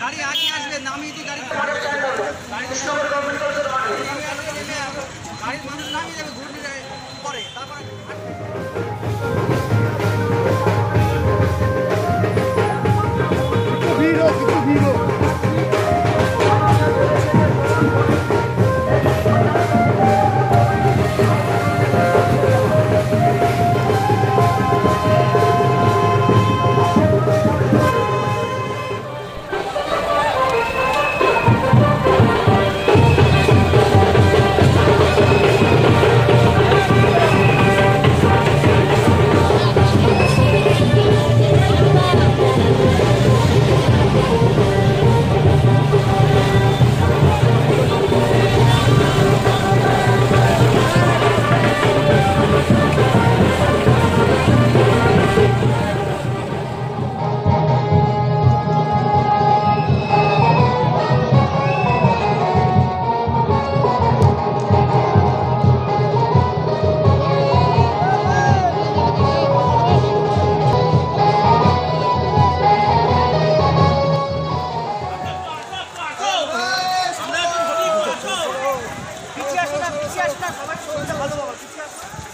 গাড়ি আগে আসবে নামিয়ে দিয়ে গাড়ি। গাড়ির মানুষ নামিয়ে যাবে ঘুরে যাবে পরে তারপরে আসো না সবাই ভালো বাবা